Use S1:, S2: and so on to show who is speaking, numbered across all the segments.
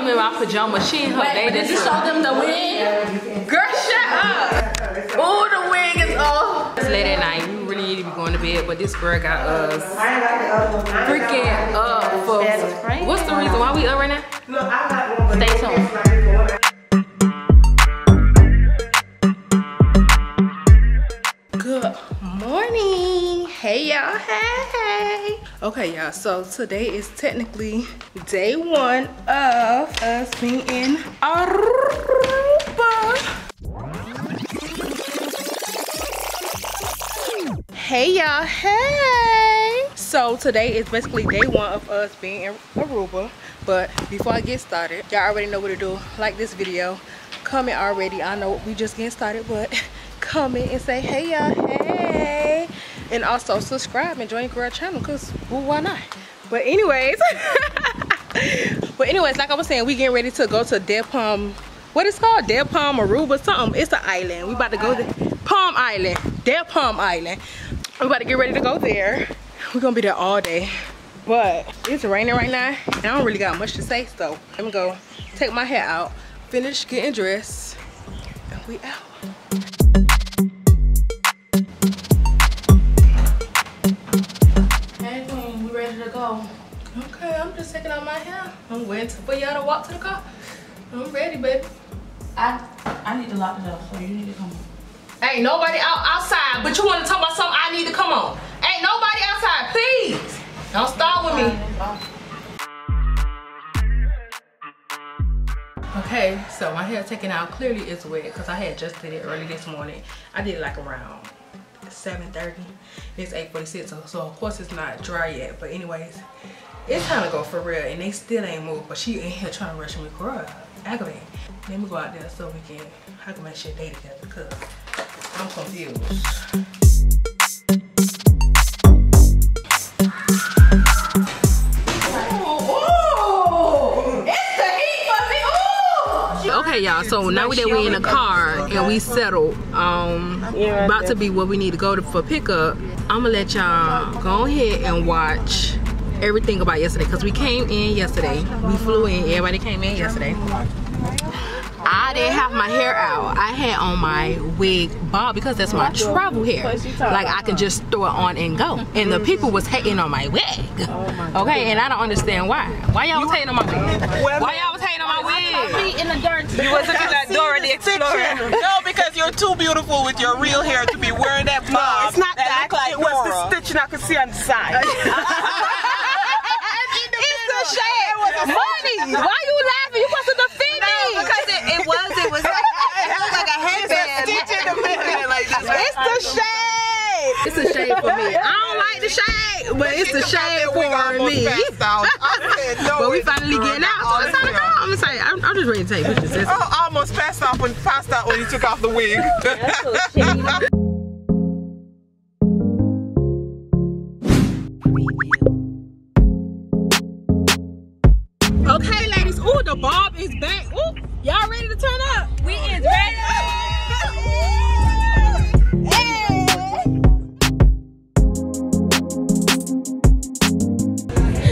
S1: I'm in my pajamas. She in her
S2: Wait, but
S1: bathing
S2: did you show them the wig? Girl, shut up. Oh, the wig is off.
S1: It's late at night. We really need to be going to bed, but this girl got us freaking up for. What's the reason why we up right now?
S2: Stay tuned.
S1: Good morning. Hey y'all, hey. Okay y'all, so today is technically day one of us being in Aruba. Hey y'all, hey. So today is basically day one of us being in Aruba. But before I get started, y'all already know what to do. Like this video, comment already. I know we just getting started, but comment and say hey y'all, hey. And also subscribe and join girl channel, cause well, why not? But anyways, but anyways, like I was saying, we getting ready to go to De Palm. What is called? De Palm Aruba something. It's an island. We about to go there. Palm Island. De Palm Island. We about to get ready to go there. We're gonna be there all day. But it's raining right now. And I don't really got much to say, so let me go take my hair out, finish getting dressed, and we out. Taking my hair. I'm waiting for y'all to walk to the car. I'm ready, baby.
S2: I I need to lock the door, so you need to come. on.
S1: Ain't nobody out outside, but you want to talk about something I need to come on. Ain't nobody outside, please. Don't start with me. Okay, so my hair taken out clearly is wet because I had just did it early this morning. I did it like around 7.30. It's 8.46, so, so of course it's not dry yet. But anyways, it's time to go for real and they still ain't moved. But she in here trying to rush me, girl, aggravate. Let me go out there so we can, I can make sure they together because I'm confused. Okay, y'all. So now that we in the car and we settled, um, about to be where we need to go to, for pickup. I'm gonna let y'all go ahead and watch everything about yesterday because we came in yesterday. We flew in. Everybody came in yesterday. I didn't have my hair out. I had on my wig bob because that's my travel hair. Like I can just throw it on and go. And the people was hating on my wig. Okay, and I don't understand why. Why y'all was hating on my wig? Why y'all was hating on my wig?
S2: Feet in the dirt.
S3: You was looking at Dora the Explorer. No, because you're too beautiful with your real hair to be wearing that bob.
S4: It's not that.
S3: look like
S4: it was the stitching I could see on the side.
S3: It's the shade.
S1: Money, why you laughing? You supposed to defend me.
S3: because it, it was, it was, it was like a headband. Stitch in the middle like this. It's the shade.
S1: It's a shade for me. I don't like the shade, but it's the shade for me. But we finally getting out, so it's time to go. I'm gonna say, I'm, I'm just ready to take pictures. That's-
S4: oh, I almost passed out when passed out when you took off the wig.
S1: Okay, the bob is back. Ooh, y'all ready to turn up? We is ready.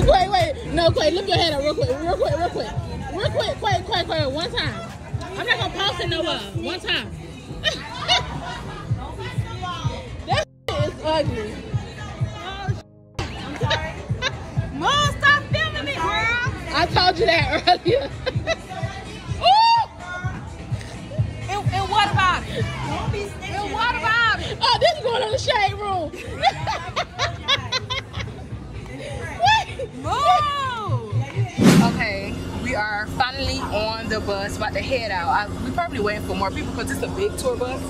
S1: Wait, wait. No, Quay, lift your head up real quick, real quick, real quick. Real quick, Quay, Quay, Quay, one time. I'm not gonna pause it no more. One time. that is ugly. I told you that earlier. Ooh! And, and what about it? And what about it? Oh, this is going on the shade room. Move! Okay, we are finally on the bus, about to head out. I, we probably waiting for more people because it's a big tour bus.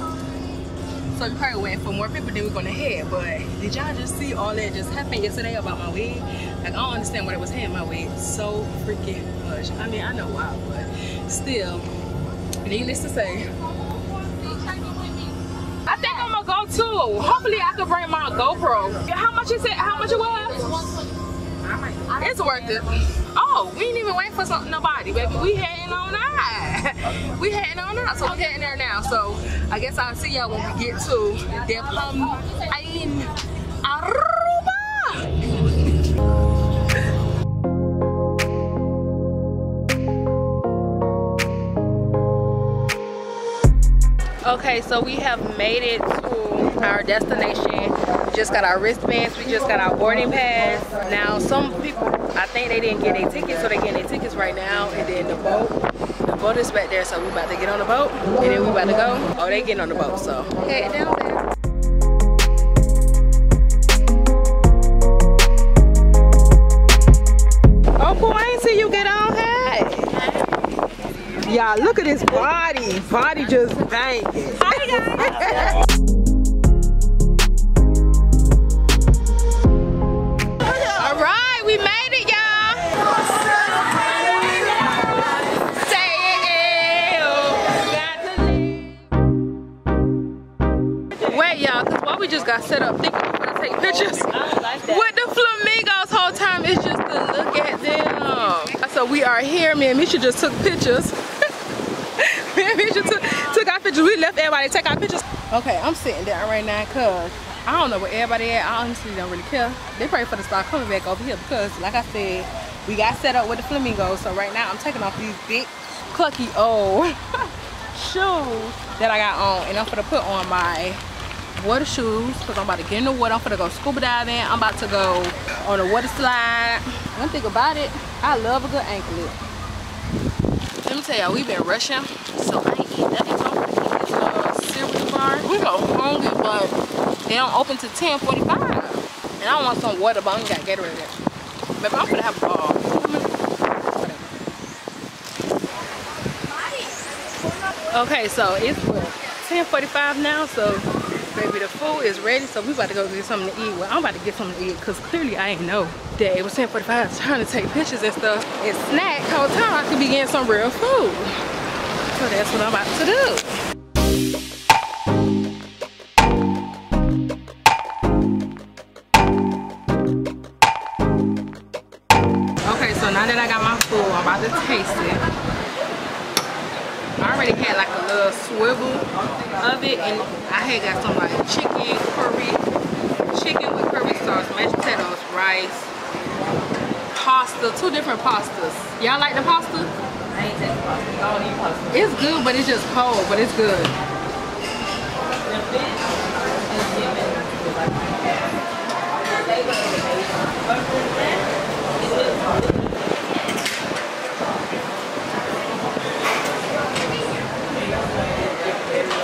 S1: So we probably waiting for more people, than we're gonna head. But did y'all just see all that just happened yesterday about my wig? Like I don't understand what it was hitting my wig so freaking much. I mean, I know why, but still, needless to say. I think I'm gonna go too. Hopefully I can bring my GoPro. How much is it? How much it was? It's worth it. Oh, we ain't even waiting for some, nobody, baby. We on. We're heading on out, so we're heading there now. So I guess I'll see y'all when we get to the um, in Aruba. okay so we have made it to our destination we just got our wristbands we just got our boarding pass now some people I think they didn't get their tickets, so they're getting their tickets right now. And then the boat, the boat is back there, so we about to get on the boat. And then we about to go. Oh, they getting on the boat, so head down there. Oh, boy, I ain't see you get on. Hey. Y'all, look at his body. Body just banging. Hi, guys. Misha just took pictures. Me and Misha took, took our pictures. We left everybody to take our pictures. Okay, I'm sitting down right now because I don't know where everybody at. I honestly don't really care. They probably for the start coming back over here because, like I said, we got set up with the flamingos. So right now I'm taking off these big, clucky old shoes that I got on. And I'm gonna put on my water shoes because I'm about to get in the water. I'm gonna go scuba diving. I'm about to go on a water slide. One thing about it, I love a good anklet. Tell y'all, we've been rushing, so I ain't nothing. Eat uh, cereal bar. We go hungry, but they don't open till 10:45, and I want some water, but I ain't got Gatorade yet. Baby, I'm gonna have a ball. Okay, so it's what 10:45 now, so baby, the food is ready, so we about to go get something to eat. Well, I'm about to get something to eat because clearly I ain't know that it was 10:45. Trying to take pictures and stuff and snack. Whole time I could be getting some real food. So that's what I'm about to do. I already had like a little swivel of it and I had got some like chicken curry, chicken with curry sauce, mashed potatoes, rice, pasta, two different pastas. Y'all like the pasta?
S2: I ain't taking pasta. I don't eat pasta.
S1: It's good, but it's just cold, but it's good.
S2: The fish is given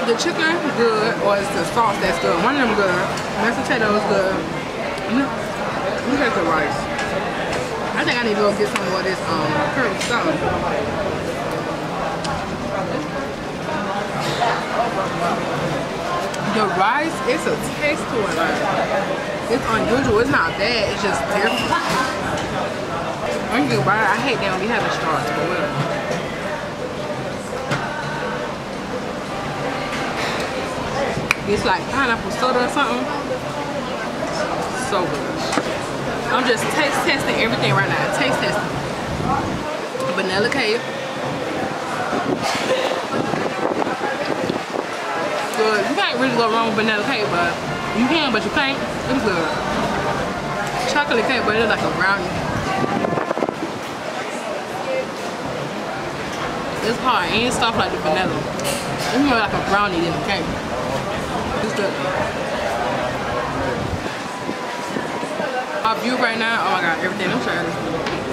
S1: The chicken good, or it's the sauce that's good. One of them good. Mashed potato is good. Mm, Let me the rice. I think I need to go get some more of this um, curry sauce. The rice, it's a taste to it. Like, it's unusual. It's not bad. It's just different. I can get right. I hate they don't be having straws, but whatever. It's like pineapple soda or something. So good. I'm just taste testing everything right now. Taste testing. Vanilla cake. Good. You can't really go wrong with vanilla cake, but you can, but you can't. It's good. Chocolate cake, but it's like a brownie. It's hard. Ain't soft like the vanilla. It's more like a brownie than a cake. It's good. Our view right now, oh my god, everything. I'm trying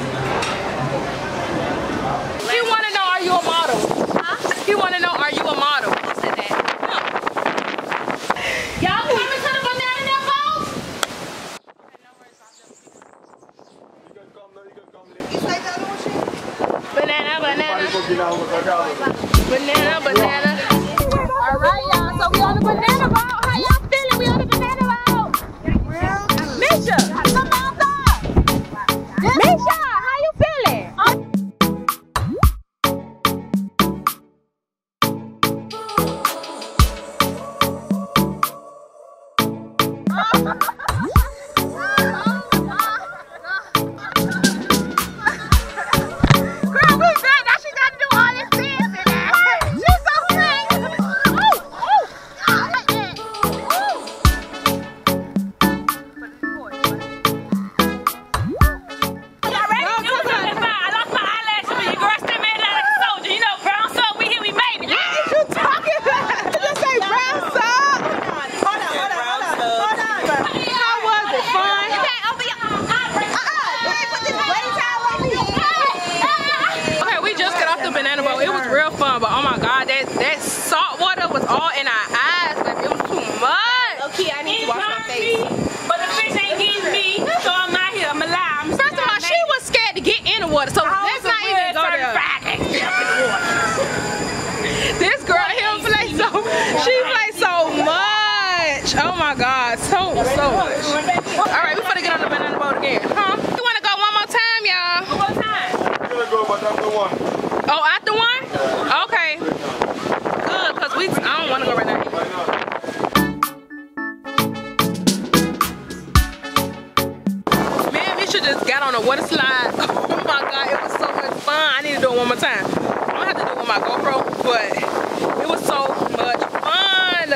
S1: should just got on a water slide. Oh my god, it was so much fun. I need to do it one more time. I'm gonna have to do it with my GoPro, but it was so much fun.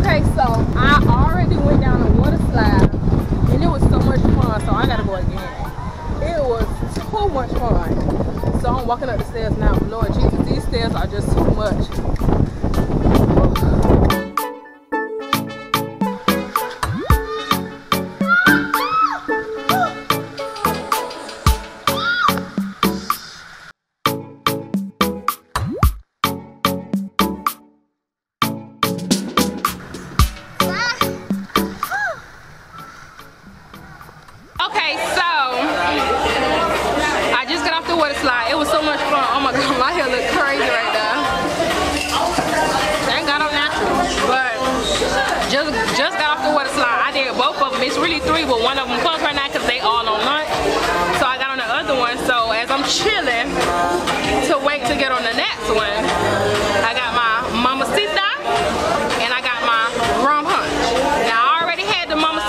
S1: Okay, so I already went down a water slide and it was so much fun, so I gotta go again. It was too much fun. So I'm walking up the stairs now. Lord Jesus, these stairs are just too much.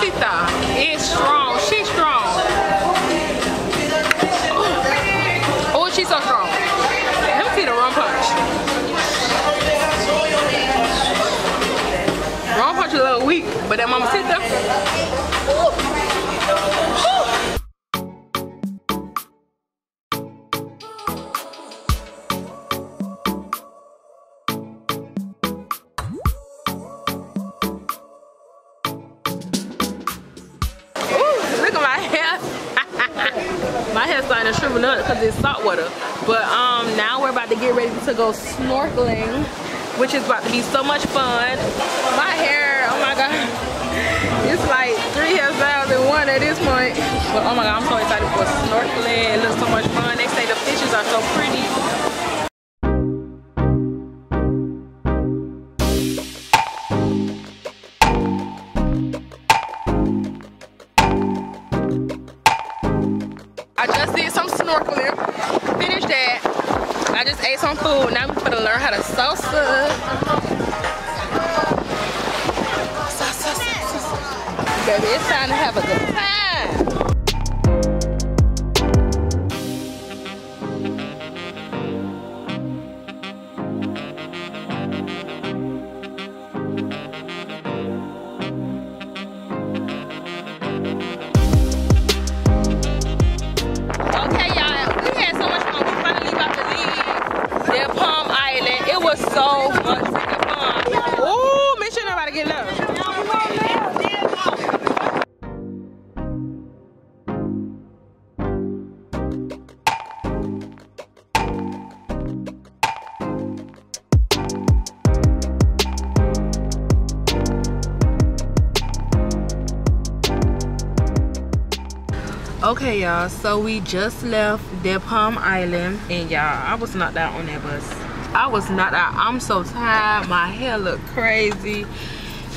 S1: Mamacita. It's strong. She's strong. Oh, she's so strong. Let me see the rum punch. Rum punch is a little weak, but that mamacita. Go snorkeling, which is about to be so much fun. My hair, oh my god, it's like three hairstyles in one at this point. But oh my god, I'm so excited for snorkeling. It looks so much. Baby, it's time to have a good time. Okay, y'all. So we just left De Palm Island, and y'all, I was knocked out on that bus. I was knocked out. I'm so tired. My hair look crazy.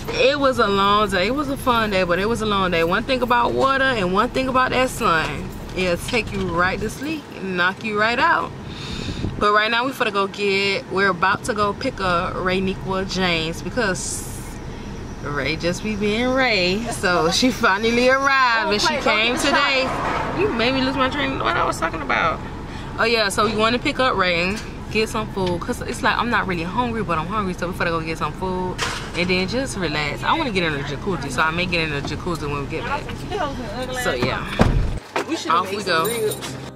S1: It was a long day. It was a fun day, but it was a long day. One thing about water and one thing about that sun, it'll take you right to sleep, knock you right out. But right now we finna go get. We're about to go pick up Rayniqua James because Ray just be being Ray. So she finally arrived oh, and she oh, came today. You made me lose my train of what I was talking about. Oh yeah, so we want to pick up Ray, get some food. Cause it's like I'm not really hungry, but I'm hungry. So we finna go get some food and then just relax. I want to get in the jacuzzi, so I may get in the jacuzzi when we get back. So yeah, off we go.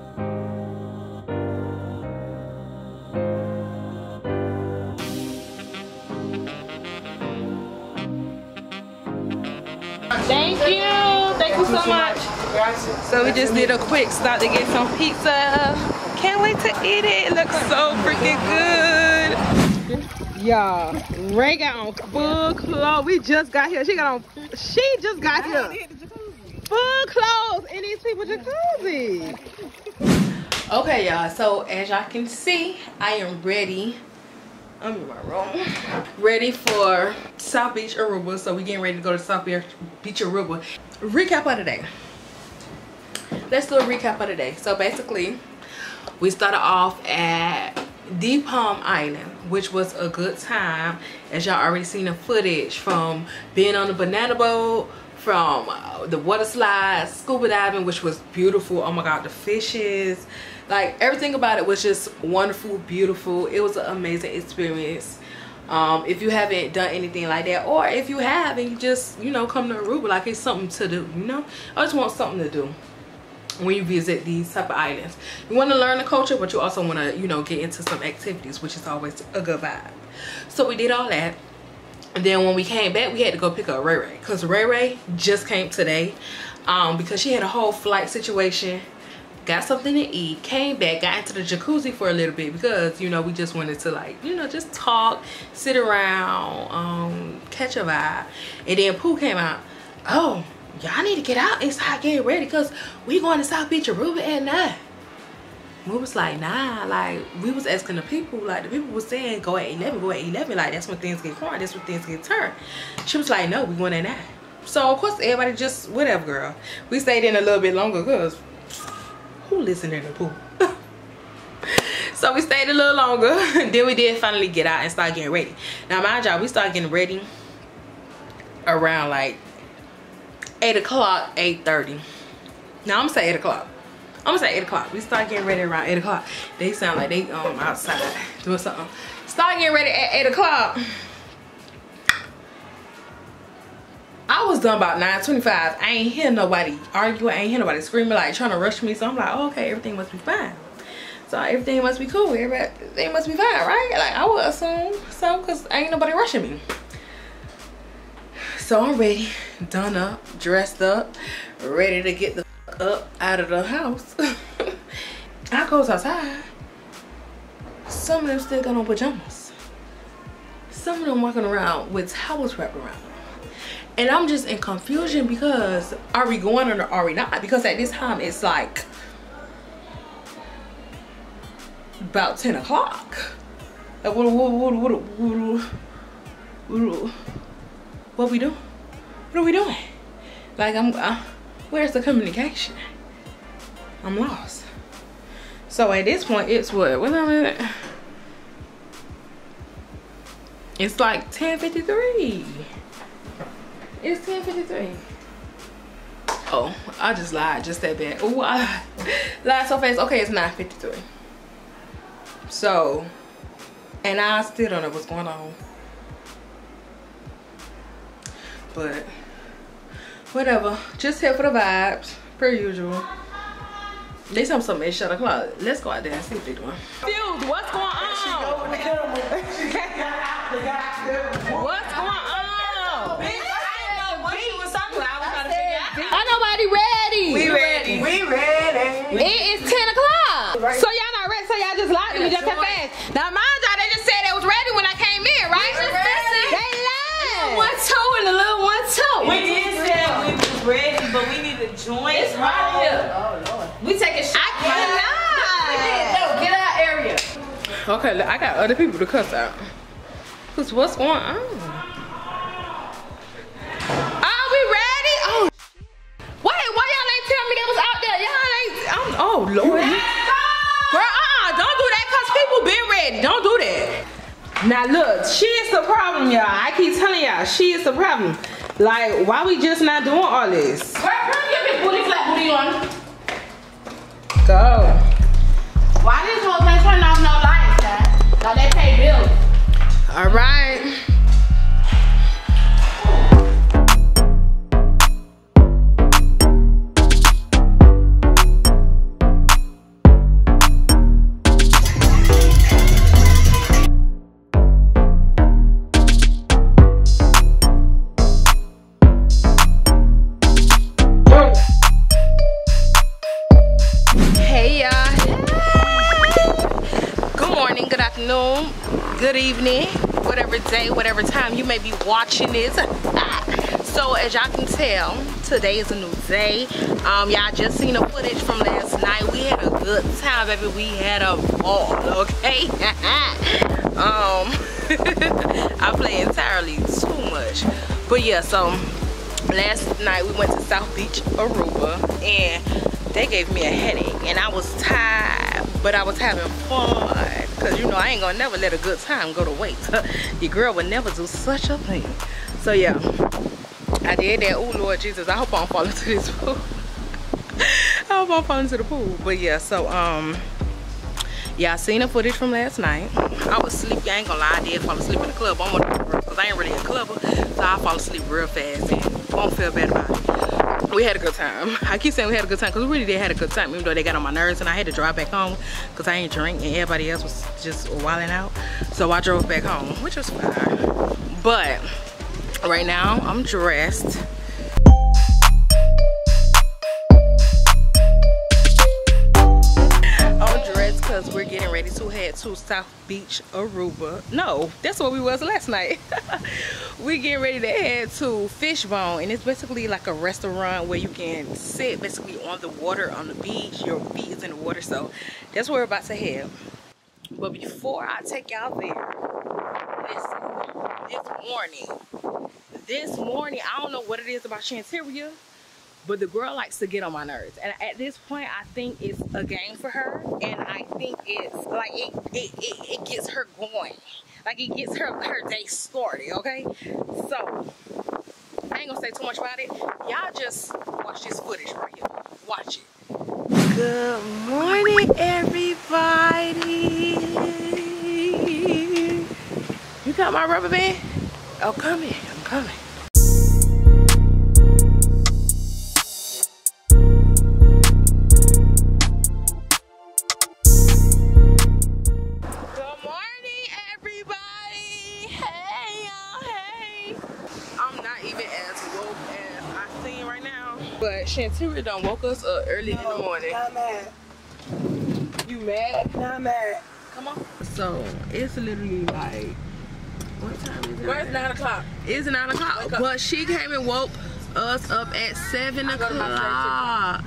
S1: So we just did a quick stop to get some pizza. Can't wait to eat it. It looks so freaking good. Y'all, Ray got on full clothes. We just got here. She got on, she just got here. Full clothes in these people jacuzzi. Okay, y'all. So as y'all can see, I am ready. I'm in my room. Ready for South Beach, Aruba. So we getting ready to go to South Beach, Beach Aruba. Recap of the day. Let's do a recap of the day. So basically, we started off at De Palm Island, which was a good time. As y'all already seen the footage from being on the banana boat, from uh, the water slides, scuba diving, which was beautiful. Oh my God, the fishes, like everything about it was just wonderful, beautiful. It was an amazing experience. Um, if you haven't done anything like that, or if you have and you just, you know, come to Aruba, like it's something to do, you know? I just want something to do when you visit these type of islands. You want to learn the culture, but you also want to, you know, get into some activities, which is always a good vibe. So we did all that. And then when we came back, we had to go pick up Ray Ray. Because Ray Ray just came today. Um, because she had a whole flight situation. Got something to eat. Came back. Got into the jacuzzi for a little bit. Because, you know, we just wanted to like, you know, just talk. Sit around. Um, catch a vibe. And then Pooh came out. Oh, y'all need to get out. And start getting ready. Because we going to South Beach Aruba at night uh, we was like nah like we was asking the people like the people was saying go at 11 go at 11 like that's when things get quiet that's when things get turned she was like no we going at 9 so of course everybody just whatever girl. We stayed in a little bit longer because who listened in the pool? So we stayed a little longer then we did finally get out and start getting ready. Now mind y'all we started getting ready around like 8 o'clock 8.30. now i'm gonna say 8 o'clock I'm gonna say 8 o'clock. We start getting ready around 8 o'clock. They sound like they um outside doing something. Start getting ready at 8 o'clock. I was done about 9.25. I ain't hear nobody arguing. I ain't hear nobody screaming like trying to rush me. So I'm like, oh, okay, everything must be fine. So everything must be cool. Everything must be fine, right? Like I would assume so because ain't nobody rushing me. So I'm ready, done up, dressed up, ready to get the up out of the house. I goes outside. Some of them still got on pajamas. Some of them walking around with towels wrapped around them. And I'm just in confusion because are we going or are we not? Because at this time it's like about 10 o'clock. Like we doing? What are we doing? Like I'm, uh, where's the communication? I'm lost. So at this point, it's what? What time is it? It's like 10.53. It's 10.53. Oh, I just lied just that bad. Oh, I lied so fast. Okay, it's 9.53. So, and I still don't know what's going on. But whatever just here for the vibes per usual they tell me something at shut o'clock let's go out there and see what they're doing Fuse, what's going on what's going on Are nobody ready?
S3: We ready. We ready.
S1: It is 10 o'clock. Right. So y'all not ready, so y'all just lied to me just that fast. Now mind
S3: We did say we was ready, but we need to join.
S2: It's right here. Oh Lord. We take a shot.
S1: I cannot.
S2: No, get out area.
S1: Okay, look, I got other people to cuss out. Cause what's going on? Are we ready? Oh, wait, why y'all ain't tell me they was out there? Y'all ain't, I'm, oh Lord. Girl, uh-uh, don't do that cause people been ready. Don't do that. Now look, she is the problem, y'all. I keep telling y'all, she is the problem. Like, why we just not doing all this?
S2: Girl, give me booty flat booty on.
S1: Go.
S2: Why these folks ain't turning off no lights, Dad? Like they pay bills.
S1: All right. Today is a new day. Um, y'all just seen the footage from last night. We had a good time, baby. We had a ball, okay? um, I play entirely too much. But yeah, so last night we went to South Beach, Aruba, and they gave me a headache and I was tired but I was having fun because you know I ain't gonna never let a good time go to waste your girl would never do such a thing so yeah I did that oh Lord Jesus I hope I don't fall into this pool I hope I don't fall into the pool but yeah so um yeah I seen the footage from last night I was sleepy I ain't gonna lie I did fall asleep in the club I'm because I ain't really a clubber so I fall asleep real fast and won't feel bad about it we had a good time. I keep saying we had a good time because we really did had a good time even though they got on my nerves and I had to drive back home because I ain't drink and everybody else was just wilding out. So I drove back home, which was fine. But right now I'm dressed I'm dressed because we're getting ready to head to South Beach, Aruba. No, that's where we was last night. we getting ready to head to Fishbone, and it's basically like a restaurant where you can sit basically on the water on the beach. Your feet is in the water, so that's where we're about to head. But before I take y'all there, listen, this morning, this morning, I don't know what it is about Shanteria, but the girl likes to get on my nerves. And at this point i think it's a game for her. And i think it's like it it, it, it gets her going. Like it gets her her day started okay? So i ain't gonna say too much about it. Y'all just watch this footage right here. Watch it. Good morning everybody you got my rubber band oh come in i'm coming Shanteria done woke as I seem right now. But Shanter don't woke us up early no, in the morning.
S3: Not mad.
S1: You mad?
S3: Not mad.
S1: Come on. So it's literally like what time is it?
S3: Where's nine o'clock?
S1: It's nine o'clock. But she came and woke us up at seven o'clock.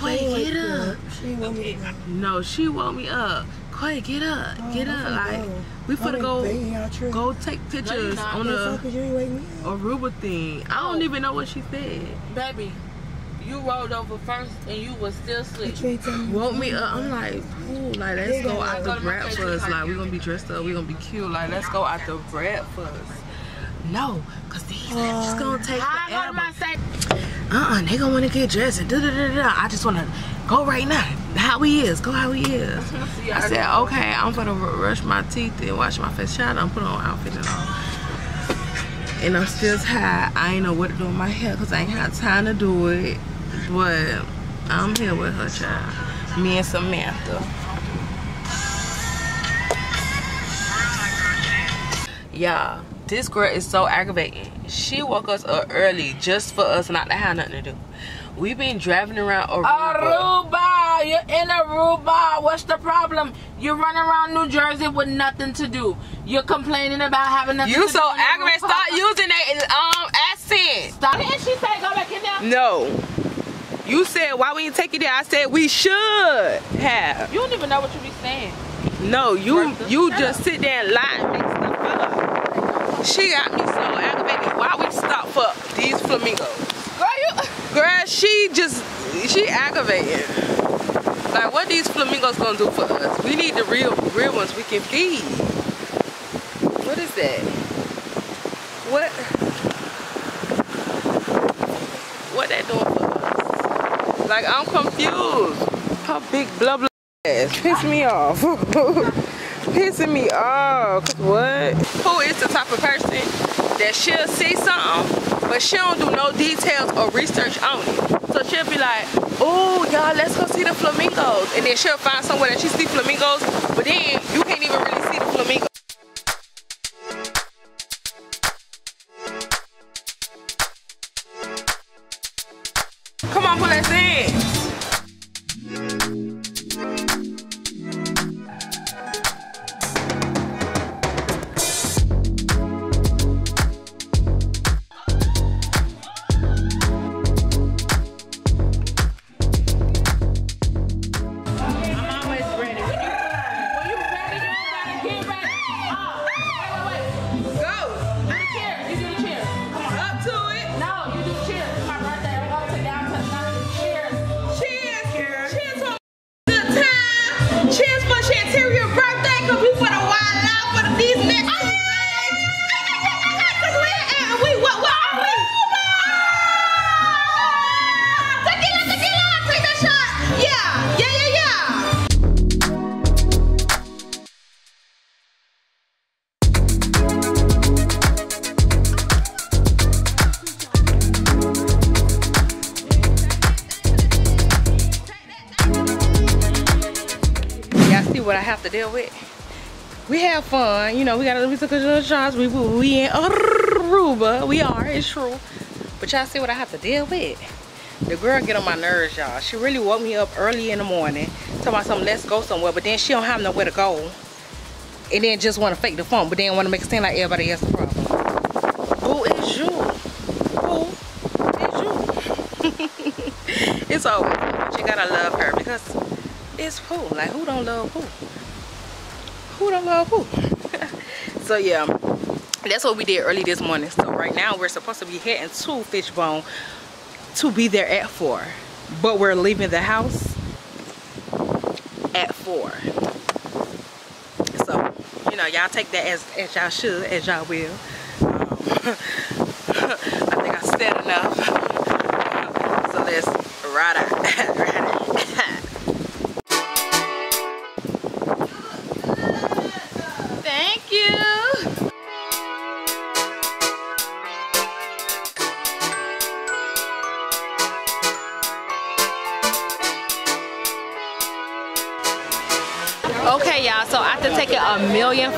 S1: Quay, get up.
S3: She woke me up.
S1: No, she woke me up. Quay, get up. Oh, get up. Like we finna go go take pictures no, on the Aruba thing. I don't oh. even know what she said.
S2: Baby, you rolled over first and you was still asleep.
S1: Woke me up. I'm like, ooh, like let's go out the breakfast. Like we're gonna be dressed up. We're gonna be cute. Like let's go out the breakfast. No, cause these uh, just gonna take forever. Uh-uh, they gonna wanna get dressed and da da da da. I just wanna go right now. How he is, go how he is. I said, okay, I'm gonna brush my teeth and wash my face. Child, I'm put on outfit and all. And I'm still tired. I ain't know what to do with my hair because I ain't had time to do it. But I'm here with her child. Me and Samantha. Y'all, this girl is so aggravating. She woke us up early just for us not to have nothing to do. We've been driving around Aruba.
S2: Aruba! You're in Aruba. What's the problem? You're running around New Jersey with nothing to do. You're complaining about having nothing
S1: you
S2: to
S1: so do. You so aggravated. Stop using that um accent.
S2: Stop. Didn't she say go back in there?
S1: No. You said why we didn't take it there? I said we should have.
S2: You don't even know what you be saying.
S1: No, you you just up. sit there and lie and make stuff up. She got me so aggravated. Why we stop for these flamingos? Girl, Girl, she just, she aggravated. Like, what these flamingos gonna do for us? We need the real, real ones we can feed. What is that? What they doing for us? Like, I'm confused. Her big blah blah ass piss me off. Pissing me off. What? Who is the type of person that she'll see something but she don't do no details or research on it. So she'll be like, oh, y'all, let's go see the flamingos. And then she'll find somewhere that she see flamingos, but then you can't even really see the flamingos. Know. We gotta we took a little shots. We we in Aruba. We are, it's true. But y'all see what I have to deal with. The girl get on my nerves, y'all. She really woke me up early in the morning, talking about something, let's go somewhere. But then she don't have nowhere to go, and then just want to fake the phone, but then want to make it seem like everybody a problem. Who is you? Who is you? it's always, but you gotta love her because it's who? Like who don't love who? Who don't love who? So yeah, that's what we did early this morning. So right now we're supposed to be heading to Fishbone to be there at four, but we're leaving the house at four. So you know, y'all take that as as y'all should, as y'all will. Um, I think I said enough. so let's ride out.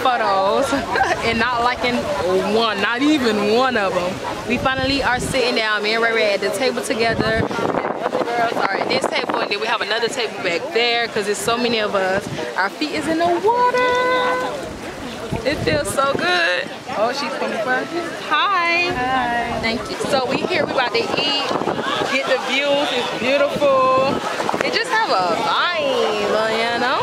S1: photos and not liking one, not even one of them, we finally are sitting down, me and Ray Ray at the table together. The girls are at this table, and then we have another table back there because there's so many of us. Our feet is in the water. It feels so good. Oh, she's coming for Hi. Hi. Thank you. So we here, we about to eat, get the views, it's beautiful. And just have a vibe, you know?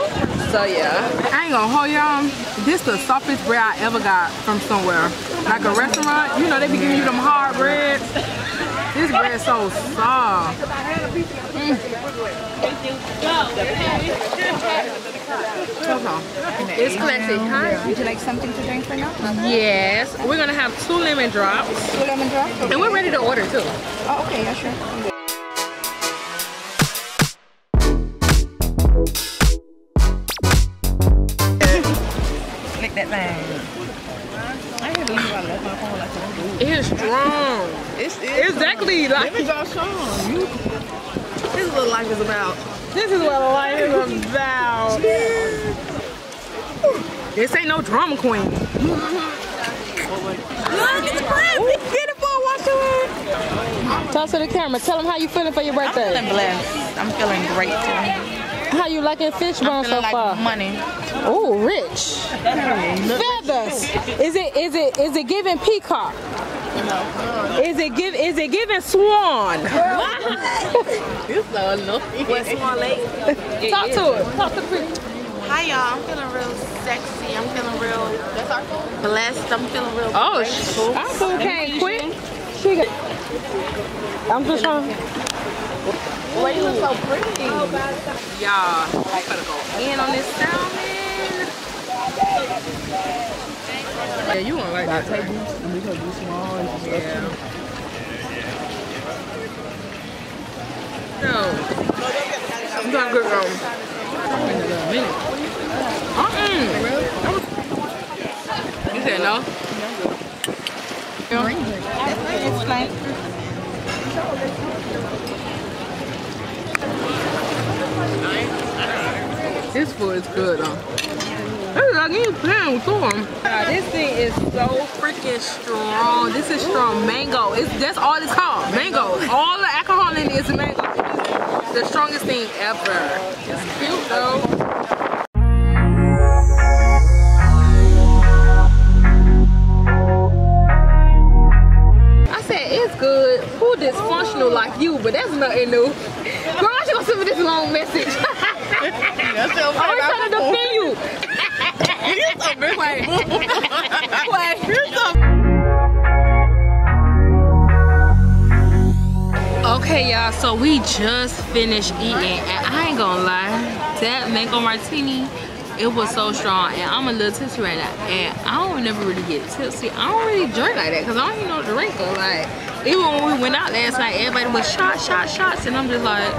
S1: So yeah.
S2: I ain't gonna hold y'all. This the softest bread I ever got from somewhere. Like a restaurant, you know they be giving you them hard breads. This bread so soft. Mm. It's classic, huh?
S3: Would you like something to drink for now?
S1: Yes. We're gonna have two lemon drops.
S3: Two lemon drops?
S1: And we're ready to order too.
S3: Oh, okay, yeah, sure. Let me go. You- This is what life is about.
S1: this is what life is about. This ain't no drama queen.
S3: Look at the bread. Get it for wash away.
S1: Talk to the camera. Tell them how you feeling for your birthday.
S3: I'm feeling blessed. I'm feeling great today.
S1: How you liking fishbone so
S3: like
S1: far?
S3: money.
S1: Oh, rich. Feathers. Is it is it is it giving peacock? Is it give is it giving swan?
S3: West Swan Lake.
S1: Talk to it. Talk to the
S3: Hi y'all. I'm feeling real sexy. I'm feeling real blessed. I'm feeling real
S1: Oh,
S3: grateful.
S1: our food came quick. She got, I'm just trying.
S3: Why you look so pretty?
S1: Y'all, I'm gonna go in on this salmon. Yeah, you won't like that. Yeah. No. I'm trying to get um. Uh-uh. You said no?
S3: It's fine.
S1: This food is good though. It's like you playing with them. this thing is so freaking strong. This is strong mango. It's that's all it's called. Mango. All the alcohol in it is mango. It is the strongest thing ever. It's cute though. I said it's good. Who dysfunctional like you, but that's nothing new. Girl, I should go send me this long message. I'm trying to defend you. Okay, y'all, so we just finished eating, and I ain't gonna lie, that mango martini, it was so strong, and I'm a little tipsy right now, and I don't never really get tipsy. I don't really drink like that, because I don't even know drinker. Like, even when we went out last night, everybody was shot, shot, shots, and I'm just like,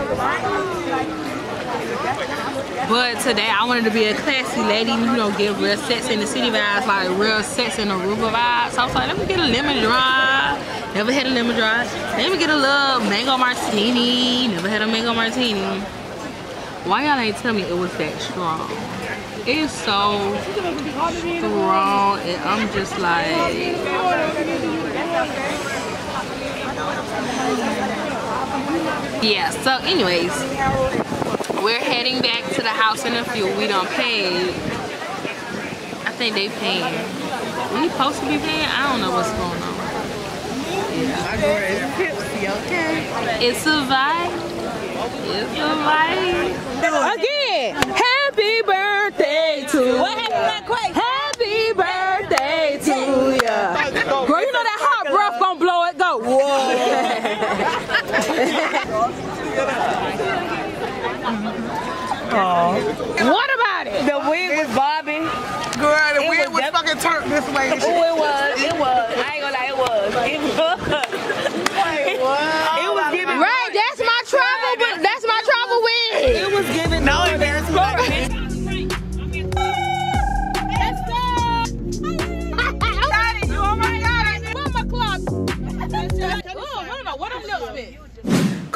S1: but today I wanted to be a classy lady, you know, give real sex in the city vibes, like real sex in Aruba vibes. So I was like, let me get a lemon dry. Never had a lemon dry. Let me get a little mango martini. Never had a mango martini. Why y'all ain't tell me it was that strong?
S2: It's so strong, and I'm just like. Yeah, so anyways, we're heading back to the house in a few. We don't pay. I think they paying. We supposed to be paying? I don't know what's going on. It's a vibe. It's a vibe. Again, happy birthday to
S3: What happened to Quake?
S2: Happy birthday to ya. Girl, you know that hot breath gonna blow it. Go. what about it?
S3: The wig was bobbing.
S4: Girl, the
S3: It
S4: wind
S3: was
S4: was
S3: def-
S4: fucking turned this way. and.
S3: Oh, it was. It was. I ain't gonna lie, it was. It was.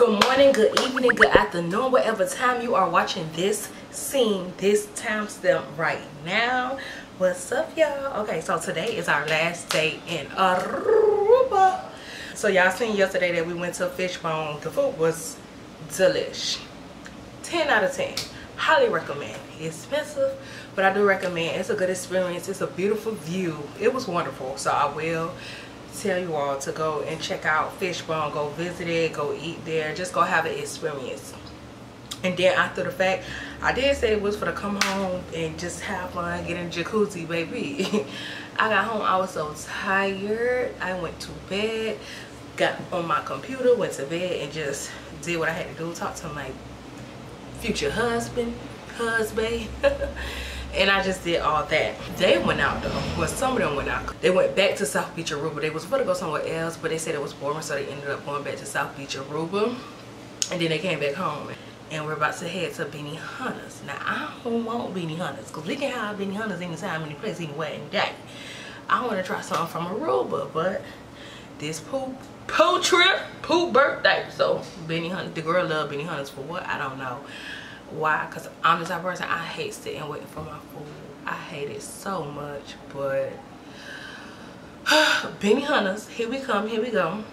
S1: Good morning, good evening, good afternoon, whatever time you are watching this scene, this timestamp right now. What's up, y'all? Okay, so today is our last day in Aruba. So y'all seen yesterday that we went to Fishbone. The food was delish. 10 out of 10. Highly recommend. Expensive, but I do recommend. It's a good experience. It's a beautiful view. It was wonderful. So I will tell you all to go and check out Fishbone. Go visit it. Go eat there. Just go have an experience. And then after the fact, I did say it was for to come home and just have fun, get in jacuzzi, baby. I got home, I was so tired. I went to bed, got on my computer, went to bed, and just did what I had to do. Talk to my future husband, husband. and I just did all that. They went out though. Well, some of them went out. They went back to South Beach, Aruba. They was supposed to go somewhere else, but they said it was boring, so they ended up going back to South Beach, Aruba. And then they came back home. And we're about to head to Benny Hunters. Now, I don't want Benny Hunters, because we can have Benny Hunters anytime, any place, anywhere, any day. I want to try something from Aruba, but this poop poop trip, poop birthday. So Benny the girl love Benny Hunters for what? I don't know. Why? Because I'm the type of person, I hate sitting waiting for my food. I hate it so much, but Benny Hunters, here we come, here we go.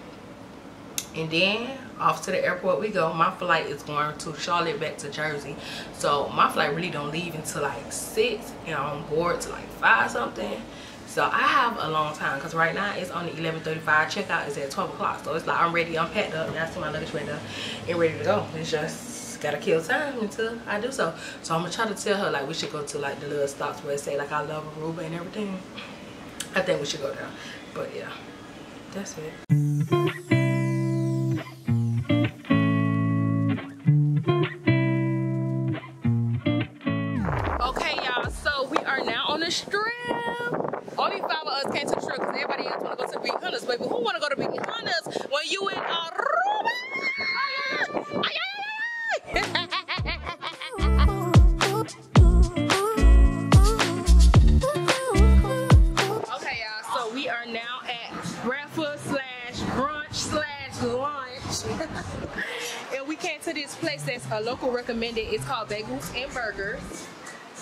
S1: And then off to the airport we go. My flight is going to Charlotte back to Jersey. So my flight really don't leave until like 6 and I'm on board to like 5 something. So I have a long time because right now it's only 11.35. Checkout is at 12 o'clock. So it's like I'm ready, I'm packed up. That's my luggage there and ready to go. It's just gotta kill time until I do so. So I'm gonna try to tell her like we should go to like the little stops where it say like I love Aruba and everything. I think we should go there. But yeah, that's it. Okay, y'all. So we are now on the strip. Only five of us came to the strip because everybody else want to go to Big Hunters. Baby, who want to go to Big Hunters when you in Aruba? A local recommended. It's called Bagels and Burgers.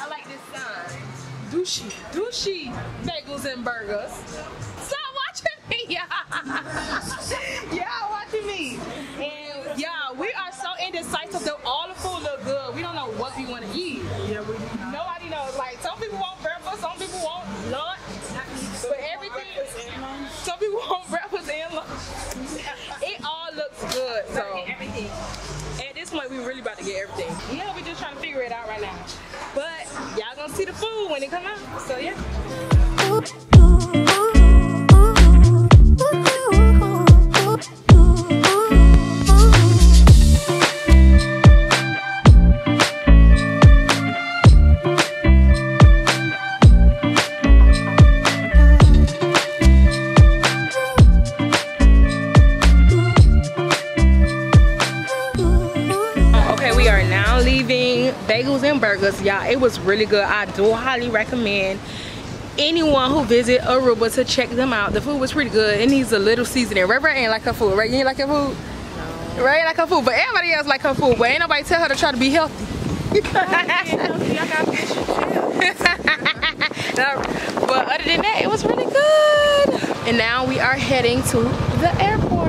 S1: I like this sign. Douchey, douchey bagels and burgers. Stop watching me, y'all. y'all watching me. And y'all, we are so indecisive though. All the food look good. We don't know what we want to eat. Yeah, we Nobody really good. I do highly recommend anyone who visit Aruba to check them out. The food was pretty good. It needs a little seasoning. Right, right, ain't like her food. Right, you ain't like her food? No. Right, like her food. But everybody else like her food. But ain't nobody tell her to try to be healthy. but other than that, it was really good. And now we are heading to the airport.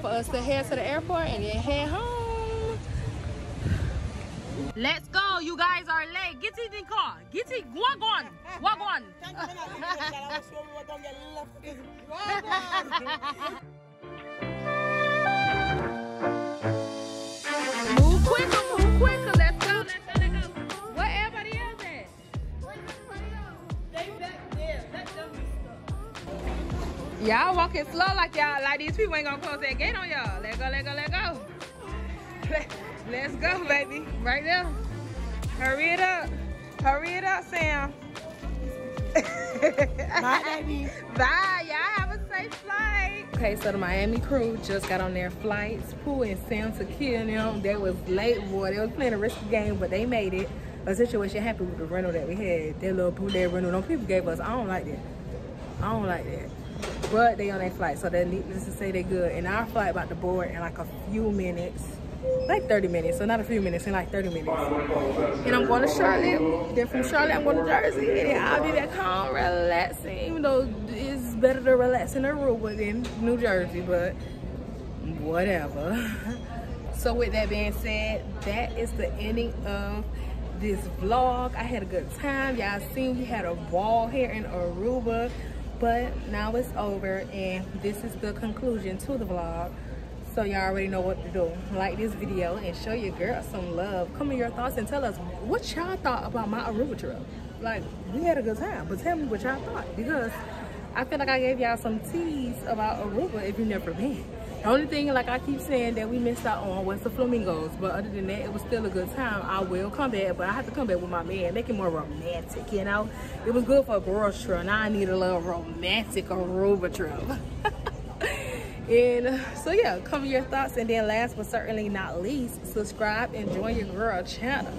S1: For us to head to the airport and then head home.
S2: Let's go. You guys are late. Get in the car. Get in. Walk on.
S1: Y'all walking slow like y'all, like these people ain't gonna close that gate on y'all. Let go, let go, let go. Let, let's go, baby. Right there. Hurry it up. Hurry it up, Sam.
S3: Bye, baby.
S1: Bye. Y'all have a safe flight. Okay, so the Miami crew just got on their flights. Pooh and Sam to kill them. They was late, boy. They was playing a risky game, but they made it. A situation happened with the rental that we had. That little Pooh, that rental. Them people gave us. I don't like that. I don't like that. But they on their flight, so they needless to say they good. And our flight about to board in like a few minutes. Like 30 minutes, so not a few minutes, in like 30 minutes. And I'm going to Charlotte. Then from Charlotte, I'm going to Jersey. And I'll be back home relaxing. Even though it's better to relax in Aruba than New Jersey, but whatever. so with that being said, that is the ending of this vlog. I had a good time. Y'all seen we had a ball here in Aruba. But now it's over and this is the conclusion to the vlog. So y'all already know what to do. Like this video and show your girl some love. Come in your thoughts and tell us what y'all thought about my Aruba trip. Like, we had a good time, but tell me what y'all thought because I feel like I gave y'all some teas about Aruba if you never been. Only thing, like I keep saying, that we missed out on was the flamingos. But other than that, it was still a good time. I will come back, but I have to come back with my man. Make it more romantic, you know? It was good for a girl's trip. Now I need a little romantic Aruba trip. and uh, so yeah cover your thoughts and then last but certainly not least subscribe and join your girl channel